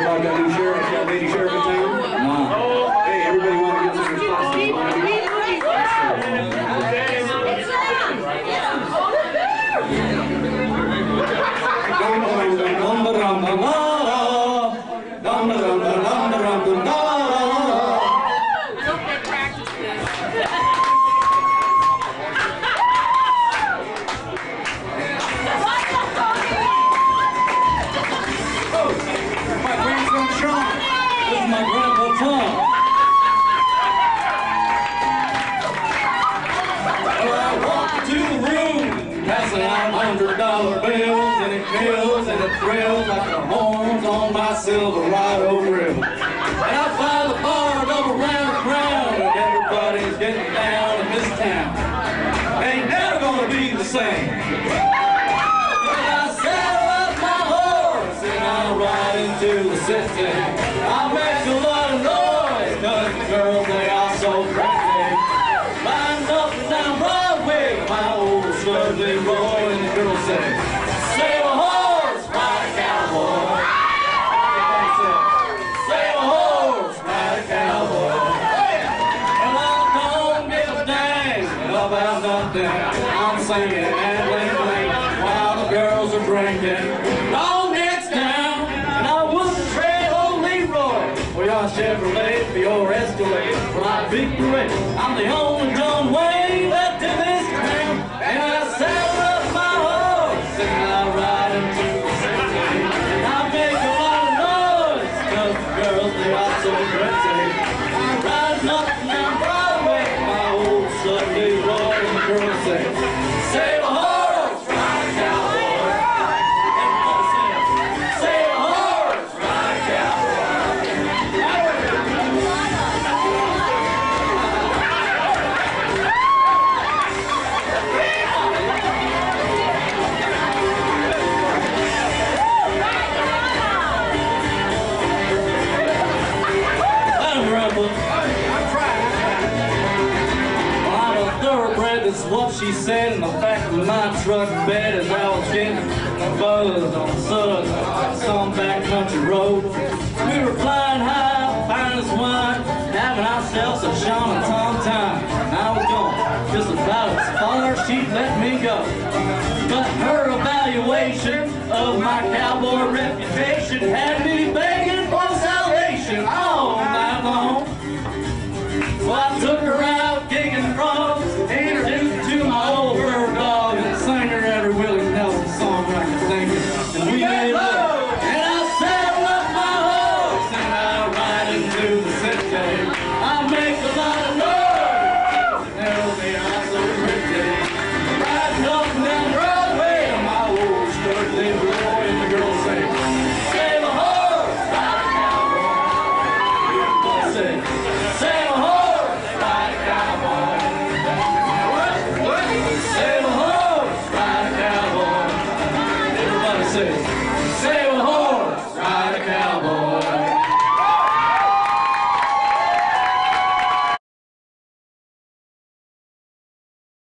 Longmont County Sheriff, Lady Sheriff. Hundred dollar bills and it feels and it thrills like the horns on my Silverado grill. And I fly the bar double round and round and everybody's getting down in this town. Ain't never gonna be the same. When I saddle up my horse and I ride into the city, I make a lot of noise 'cause the girls they are so crazy. I'm singing and bling while the girls are drinking. All gets down, and I wouldn't trade old Leroy. For your Chevrolet, for your Escalade, for my big parade. I'm the only John Wayne girls they are so. I'm riding up and Broadway, my old Leroy, and the thoroughbred, that's what she said. In the back of my truck bed as I was getting a buzz on some, back country road. We were flying high, fine as wine, having ourselves a Sean and Tom time. And I was going just about as far as she'd let me go. But her evaluation of my cowboy reputation had me begging for salvation all night long. So